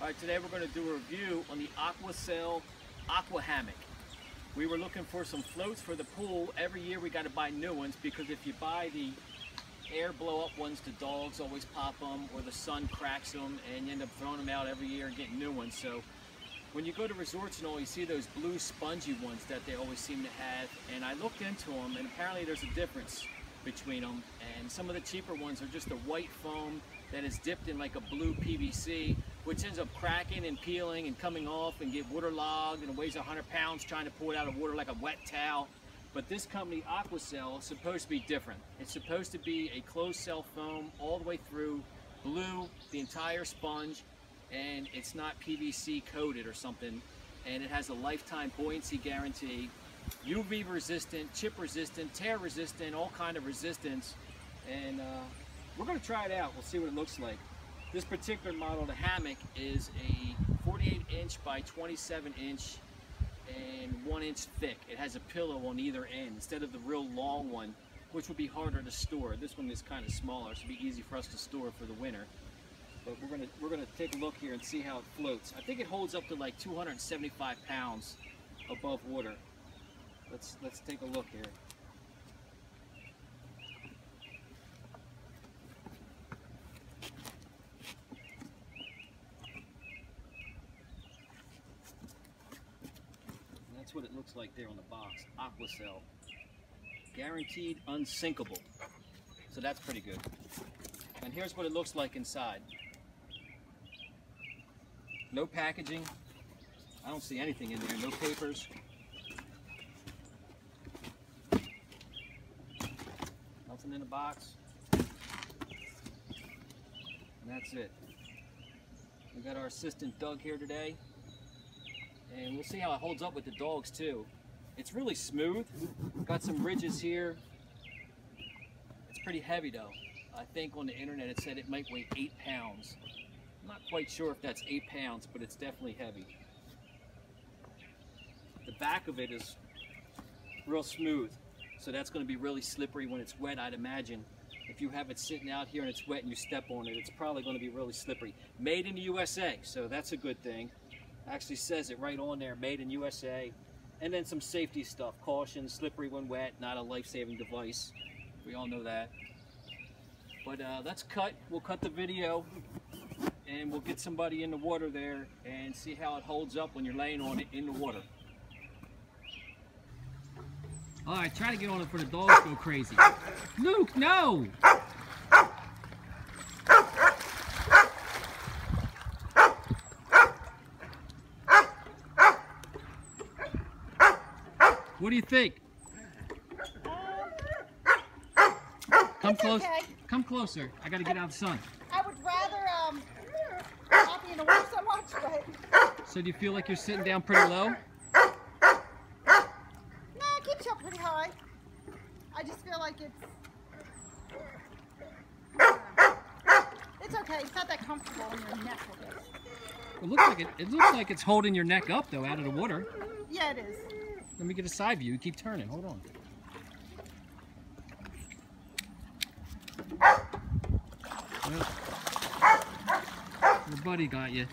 All right, today we're going to do a review on the Aqua Cell Aqua Hammock. We were looking for some floats for the pool. Every year we got to buy new ones because if you buy the air blow up ones, the dogs always pop them or the sun cracks them and you end up throwing them out every year and getting new ones. So when you go to resorts and all, you see those blue spongy ones that they always seem to have. And I looked into them and apparently there's a difference between them. And some of the cheaper ones are just a white foam that is dipped in like a blue PVC, which ends up cracking and peeling and coming off and get waterlogged and weighs 100 pounds trying to pull it out of water like a wet towel. But this company, Aqua Cell, is supposed to be different. It's supposed to be a closed cell foam all the way through, blue, the entire sponge, and it's not PVC coated or something. And it has a lifetime buoyancy guarantee, UV resistant, chip resistant, tear resistant, all kind of resistance. And uh, we're gonna try it out. We'll see what it looks like. This particular model, the hammock, is a 48 inch by 27 inch and one inch thick. It has a pillow on either end instead of the real long one, which would be harder to store. This one is kind of smaller, so it'd be easy for us to store for the winter. But we're gonna we're gonna take a look here and see how it floats. I think it holds up to like 275 pounds above water. Let's let's take a look here. That's what it looks like there on the box. Aqua Cell. Guaranteed unsinkable. So that's pretty good. And here's what it looks like inside. No packaging. I don't see anything in there. No papers. Nothing in the box. And that's it. We got our assistant Doug here today. And we'll see how it holds up with the dogs too. It's really smooth. Got some ridges here. It's pretty heavy though. I think on the internet it said it might weigh eight pounds. I'm not quite sure if that's eight pounds, but it's definitely heavy. The back of it is real smooth, so that's going to be really slippery when it's wet, I'd imagine. If you have it sitting out here and it's wet and you step on it, it's probably going to be really slippery. Made in the USA, so that's a good thing. Actually says it right on there, made in USA. And then some safety stuff, caution, slippery when wet, not a life-saving device. We all know that. But uh, let's cut, we'll cut the video and we'll get somebody in the water there and see how it holds up when you're laying on it in the water. All right, try to get on it before the dogs go crazy. Luke, no! What do you think? Come close. okay. Come closer. I gotta get out of the sun. I would rather um not be in the water so much, but So do you feel like you're sitting down pretty low? no, it keeps you up pretty high. I just feel like it's it's okay. It's not that comfortable on your neck, I guess. It looks like it. It looks like it's holding your neck up though, out of the water. Yeah, it is. Let me get a side view. You keep turning. Hold on. Well, your buddy got you.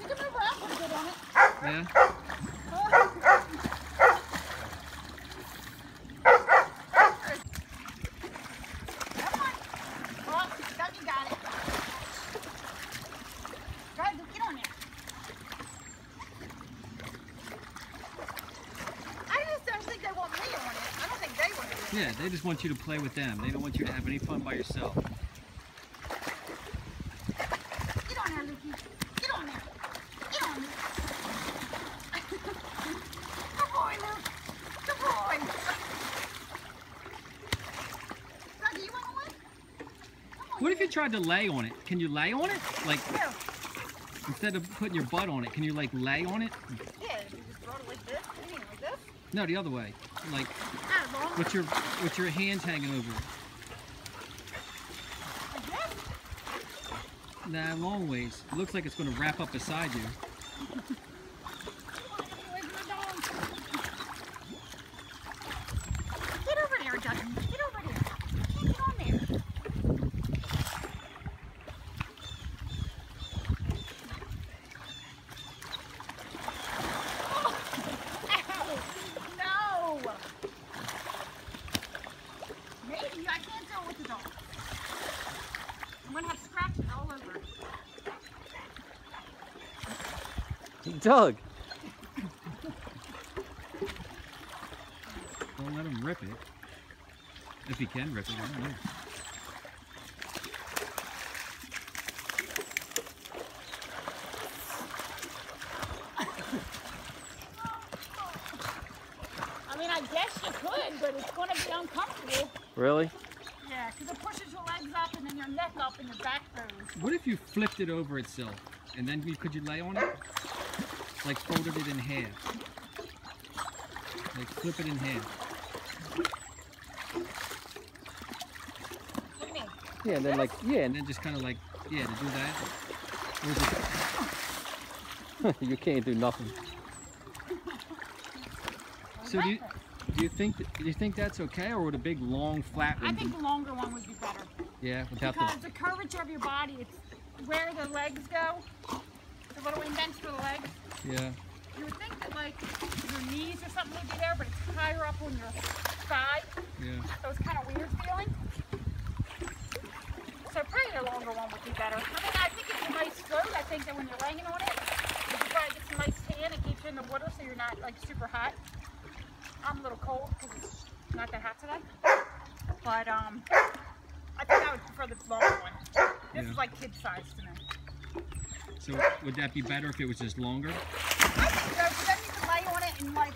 You can move around pretty good on it. Yeah. Come on. Oh, got you got it. Go ahead, get on there. I just don't think they want me on it. I don't think they want me. Yeah. They just want you to play with them. They don't want you to have any fun by yourself. Get on there, Lukey. Get on there. Get on there. Good boy, Luke. Good boy. Dougie, you want one? On, What if you tried to lay on it? Can you lay on it? Like Here. instead of putting your butt on it, can you like lay on it? Yeah, you just throw it like this. Like this? No, the other way. Like. With your with your hands hanging over it. Nah, long ways. Looks like it's going to wrap up beside you. Get over there, Dougie. Get over there. Can't get on there. Doug. Don't let him rip it. If he can rip it, I don't know. I mean, I guess you could, but it's going to be uncomfortable. Really? Yeah, because it pushes your legs up and then your neck up and your back goes. What if you flipped it over itself and then you, could you lay on it? Like folded it in half. Like flip it in half. What do you mean? Yeah, and then like, yeah, And then just kind of like, yeah, to do that. You can't do nothing. so do you, do you think that, do you think that's okay, or would a big long flat one? I think the longer one would be better. yeah, without Because the the curvature of your body, it's where the legs go, the little indents for the legs. Yeah. You would think that like your knees or something would be there, but it's higher up on your thigh, Yeah. so it's kind of weird feeling. So probably the longer one would be better. I mean, I think it's a nice float. I think that when you're laying on it, you can probably get some nice tan. It keeps you in the water so you're not like super hot. I'm a little cold because it's not that hot today. But um, I think I would prefer the longer one. This Yeah. is like kid size to me. So would that be better if it was just longer? I think so, 'cause then you can lay on it and like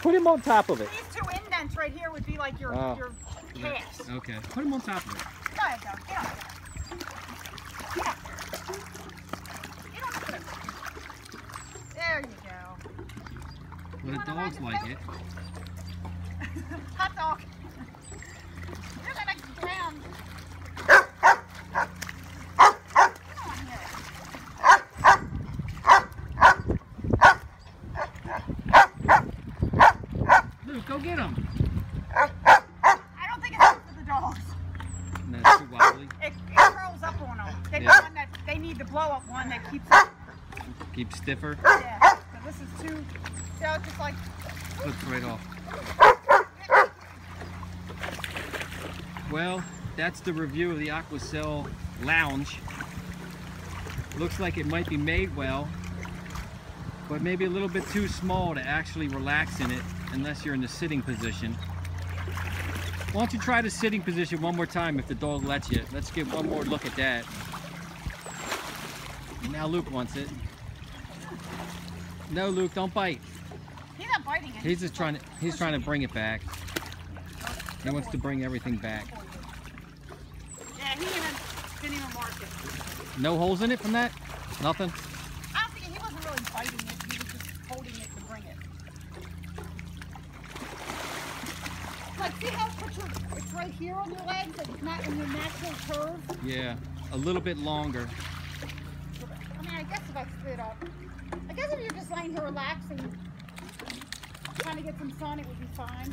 Put him on top of it. these two indents right here would be like your Oh. your calves. Okay. Put them on top of it. Go ahead, Doug. Get up there. Get. Get up there. There you go. Well, the dogs like it. Hot dog. You're gonna drown. Come on here. Luke, go get them. I don't think it's good for the dogs. And that's too wobbly. It, it curls up on them. They, Yeah. that, they need the blow up one that keeps it. Keep stiffer. Yeah. So this is too. See how it's just like. Flips right off. Well, that's the review of the Aqua Cell Lounge. Looks like it might be made well, but maybe a little bit too small to actually relax in it unless you're in the sitting position. Why don't you try the sitting position one more time if the dog lets you. Let's get one more look at that. Now Luke wants it. No, Luke, don't bite. He's not biting it. He's just trying to he's trying to bring it back. He wants to bring everything back. Yeah, he even didn't even mark it. No holes in it from that? Nothing? I don't think he wasn't really biting it. He was just holding it to bring it. Like, see how it your, it's right here on your legs? and It's not in your natural curve? Yeah, a little bit longer. I mean, I guess if I stood up. I guess if you're just laying here relaxing, trying to get some sun, it would be fine.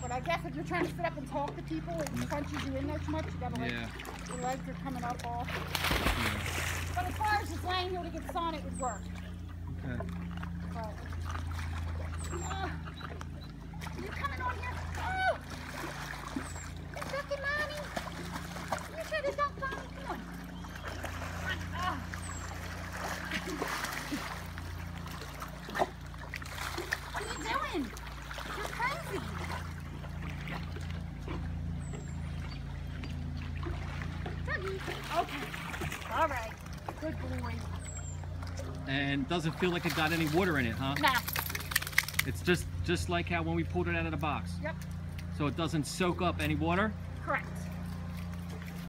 But I guess if you're trying to sit up and talk to people, it crunches you in there too much. You gotta like, Yeah. your legs are coming up off. yeah. But as far as just laying here to get sun, it would work. Okay. But, uh, you coming on here? Oh! You sucking, mommy? You should have ducked mommy. Come on. Come on. What are you doing? You're crazy. Dougie. Okay. All right. Good boy. And doesn't feel like it got any water in it, huh? Nah. It's just just like how when we pulled it out of the box. Yep. So it doesn't soak up any water? Correct.